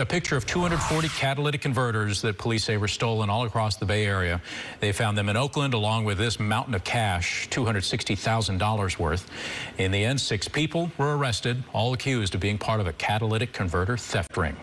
A picture of 240 catalytic converters that police say were stolen all across the Bay Area. They found them in Oakland along with this mountain of cash, $260,000 worth. In the end, six people were arrested, all accused of being part of a catalytic converter theft ring.